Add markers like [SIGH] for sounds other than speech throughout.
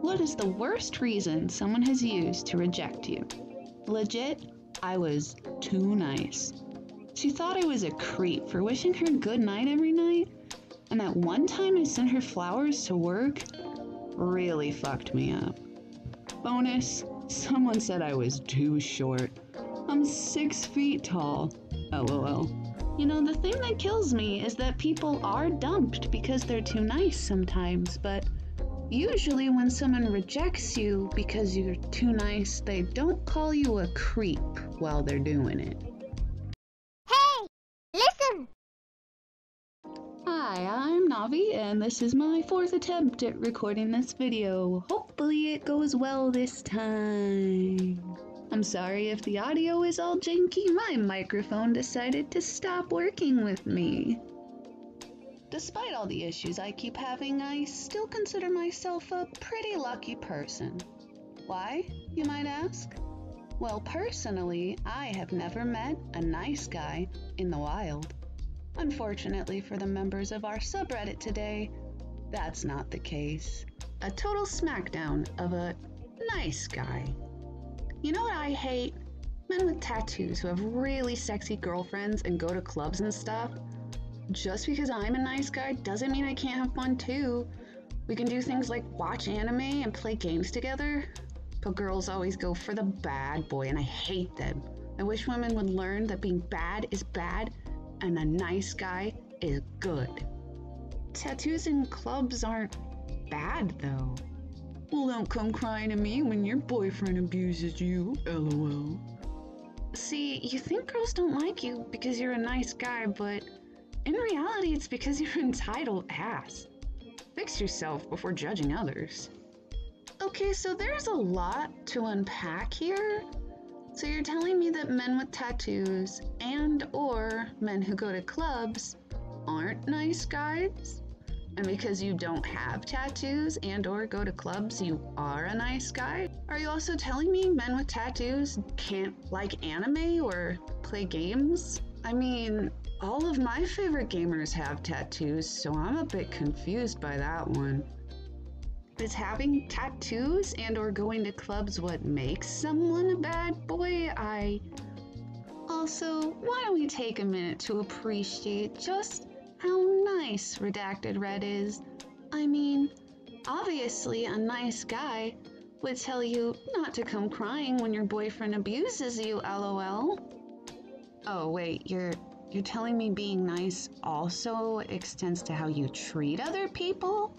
What is the worst reason someone has used to reject you? Legit, I was too nice. She thought I was a creep for wishing her good night every night, and that one time I sent her flowers to work really fucked me up. Bonus, someone said I was too short. I'm six feet tall. Oh, LOL. You know, the thing that kills me is that people are dumped because they're too nice sometimes, but usually when someone rejects you because you're too nice, they don't call you a creep while they're doing it. Hey! Listen! Hi, I'm Navi, and this is my fourth attempt at recording this video. Hopefully it goes well this time. I'm sorry if the audio is all janky, my microphone decided to stop working with me. Despite all the issues I keep having, I still consider myself a pretty lucky person. Why, you might ask? Well, personally, I have never met a nice guy in the wild. Unfortunately for the members of our subreddit today, that's not the case. A total smackdown of a nice guy. You know what I hate? Men with tattoos who have really sexy girlfriends and go to clubs and stuff. Just because I'm a nice guy doesn't mean I can't have fun too. We can do things like watch anime and play games together. But girls always go for the bad boy, and I hate them. I wish women would learn that being bad is bad and a nice guy is good. Tattoos in clubs aren't bad though. Well, don't come crying to me when your boyfriend abuses you, lol. See, you think girls don't like you because you're a nice guy, but in reality, it's because you're [LAUGHS] entitled ass. Fix yourself before judging others. Okay, so there's a lot to unpack here. So you're telling me that men with tattoos and or men who go to clubs aren't nice guys? And because you don't have tattoos and or go to clubs, you are a nice guy? Are you also telling me men with tattoos can't like anime or play games? I mean, all of my favorite gamers have tattoos, so I'm a bit confused by that one. Is having tattoos and or going to clubs what makes someone a bad boy? I also, why don't we take a minute to appreciate just how nice Redacted Red is? I mean, obviously a nice guy would tell you not to come crying when your boyfriend abuses you, lol. Oh, wait, you're you're telling me being nice also extends to how you treat other people?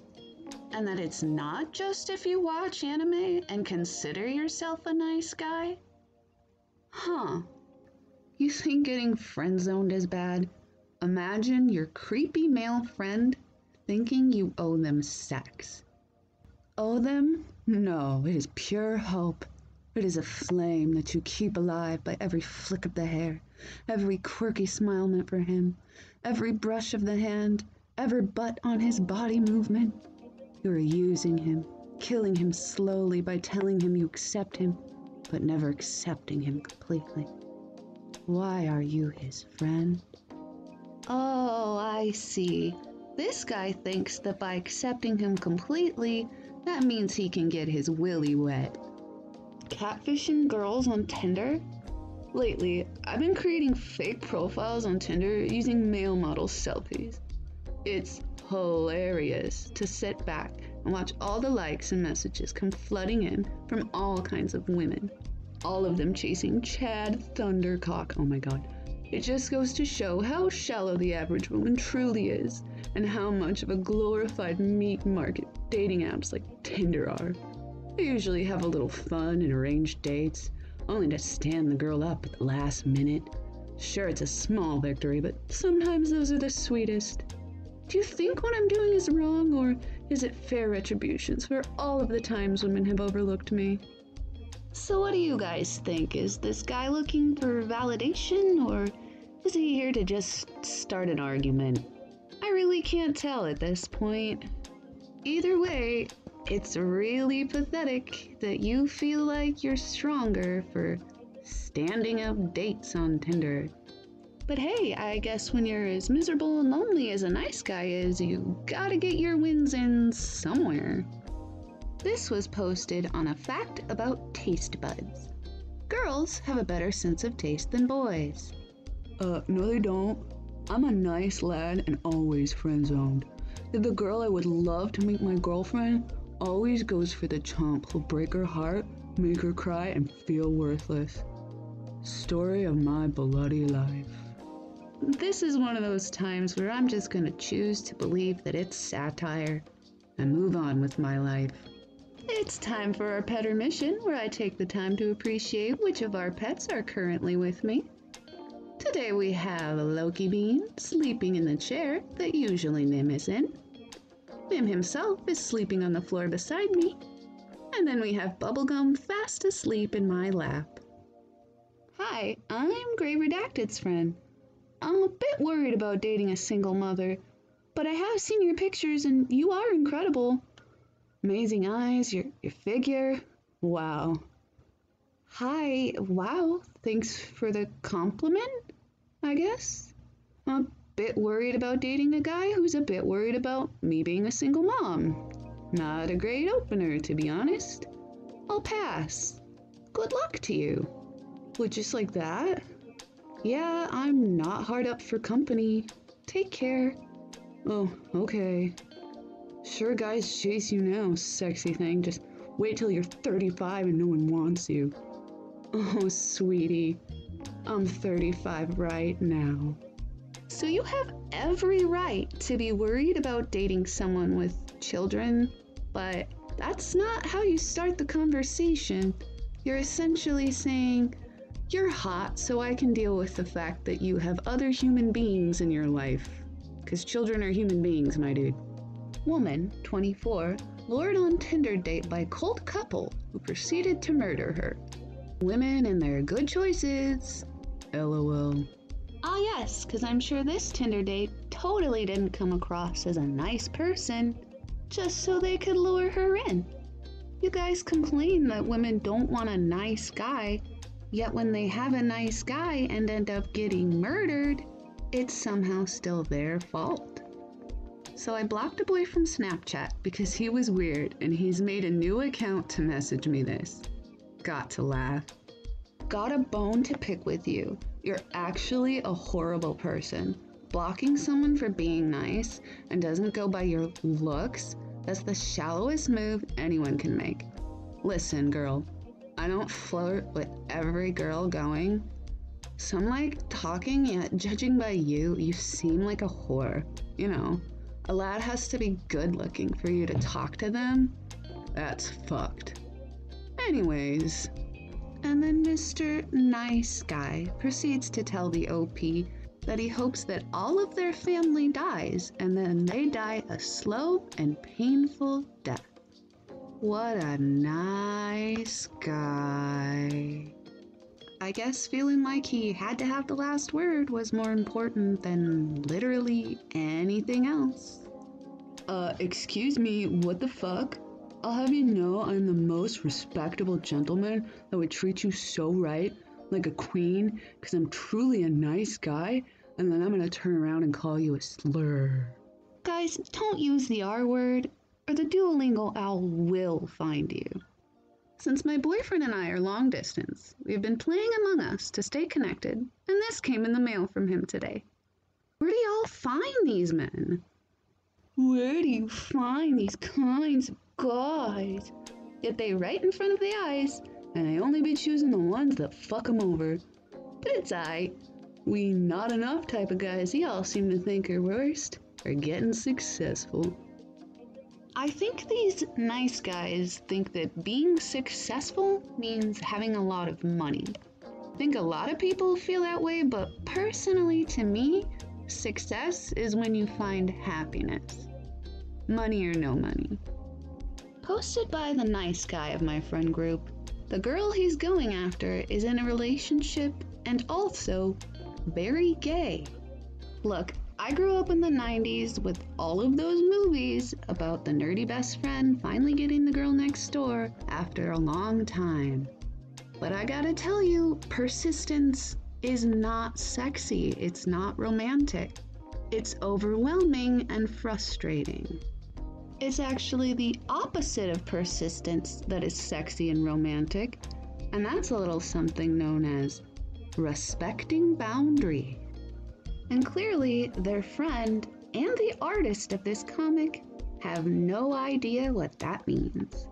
And that it's not just if you watch anime and consider yourself a nice guy? Huh. You think getting friend zoned is bad? Imagine your creepy male friend thinking you owe them sex. Owe them? No, it is pure hope. It is a flame that you keep alive by every flick of the hair, every quirky smile meant for him, every brush of the hand, every butt on his body movement. You are using him, killing him slowly by telling him you accept him, but never accepting him completely. Why are you his friend? Oh, I see. This guy thinks that by accepting him completely, that means he can get his willy wet. Catfishing girls on Tinder? Lately, I've been creating fake profiles on Tinder using male model selfies. It's hilarious to sit back and watch all the likes and messages come flooding in from all kinds of women. All of them chasing Chad Thundercock. Oh my god. It just goes to show how shallow the average woman truly is, and how much of a glorified meat market dating apps like Tinder are. They usually have a little fun and arrange dates, only to stand the girl up at the last minute. Sure, it's a small victory, but sometimes those are the sweetest. Do you think what I'm doing is wrong, or is it fair retributions for all of the times women have overlooked me? So, what do you guys think? Is this guy looking for validation, or is he here to just start an argument? I really can't tell at this point. Either way, it's really pathetic that you feel like you're stronger for standing up dates on Tinder. But hey, I guess when you're as miserable and lonely as a nice guy is, you gotta get your wins in somewhere. This was posted on a fact about taste buds. Girls have a better sense of taste than boys. Uh, no, they don't. I'm a nice lad and always friend zoned. The girl I would love to make my girlfriend always goes for the chump who'll break her heart, make her cry, and feel worthless. Story of my bloody life. This is one of those times where I'm just gonna choose to believe that it's satire and move on with my life. It's time for our petter mission, where I take the time to appreciate which of our pets are currently with me. Today we have Loki Bean sleeping in the chair that usually Nim is in. Nim himself is sleeping on the floor beside me. And then we have Bubblegum fast asleep in my lap. Hi, I'm Gray Redacted's friend. I'm a bit worried about dating a single mother, but I have seen your pictures and you are incredible. Amazing eyes, your, your figure. Wow. Hi, wow, thanks for the compliment, I guess. A bit worried about dating a guy who's a bit worried about me being a single mom. Not a great opener, to be honest. I'll pass. Good luck to you. Well, just like that? Yeah, I'm not hard up for company. Take care. Oh, okay. Sure, guys chase you now, sexy thing. Just wait till you're 35 and no one wants you. Oh, sweetie. I'm 35 right now. So you have every right to be worried about dating someone with children, but that's not how you start the conversation. You're essentially saying, You're hot, so I can deal with the fact that you have other human beings in your life. Because children are human beings, my dude. Woman, 24, lured on Tinder date by cold couple who proceeded to murder her. Women and their good choices. LOL. Ah, yes, because I'm sure this Tinder date totally didn't come across as a nice person just so they could lure her in. You guys complain that women don't want a nice guy, yet when they have a nice guy and end up getting murdered, it's somehow still their fault. So I blocked a boy from Snapchat because he was weird and he's made a new account to message me this. Got to laugh. Got a bone to pick with you. You're actually a horrible person. Blocking someone for being nice and doesn't go by your looks, that's the shallowest move anyone can make. Listen, girl, I don't flirt with every girl going. Some like talking, yet judging by you, you seem like a whore. You know, a lad has to be good looking for you to talk to them. That's fucked. Anyways, and then Mr. Nice Guy proceeds to tell the OP that he hopes that all of their family dies and then they die a slow and painful death. What a nice guy. I guess feeling like he had to have the last word was more important than literally anything else. Uh, excuse me, what the fuck? I'll have you know I'm the most respectable gentleman that would treat you so right, like a queen, because I'm truly a nice guy, and then I'm gonna turn around and call you a slur. Guys, don't use the R word, or the Duolingo owl will find you. Since my boyfriend and I are long distance, we've been playing Among Us to stay connected, and this came in the mail from him today. Where do y'all find these men? Where do you find these kinds of guys? Yet they right in front of the eyes, and I only be choosing the ones that fuck 'em over. But it's I. We not enough type of guys y'all seem to think are worst are getting successful. I think these nice guys think that being successful means having a lot of money. I think a lot of people feel that way, but personally, to me, success is when you find happiness. Money or no money. Posted by the nice guy of my friend group, the girl he's going after is in a relationship and also very gay. Look, I grew up in the 90s with all of those movies about the nerdy best friend finally getting the girl next door after a long time. But I gotta tell you, persistence is not sexy, it's not romantic. It's overwhelming and frustrating. It's actually the opposite of persistence that is sexy and romantic, and that's a little something known as respecting boundary. And clearly, their friend and the artist of this comic have no idea what that means.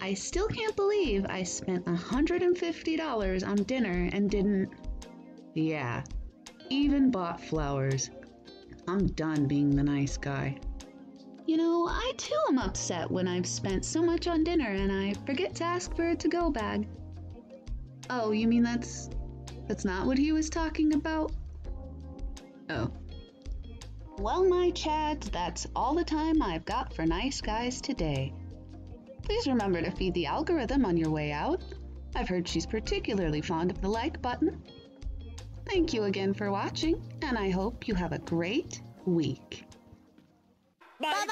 I still can't believe I spent $150 on dinner and didn't. Yeah, even bought flowers. I'm done being the nice guy. You know, I too am upset when I've spent so much on dinner and I forget to ask for a to go bag. Oh, you mean that's. that's not what he was talking about? Oh. Well, my Chads, that's all the time I've got for nice guys today. Please remember to feed the algorithm on your way out. I've heard she's particularly fond of the like button. Thank you again for watching, and I hope you have a great week. Bye bye.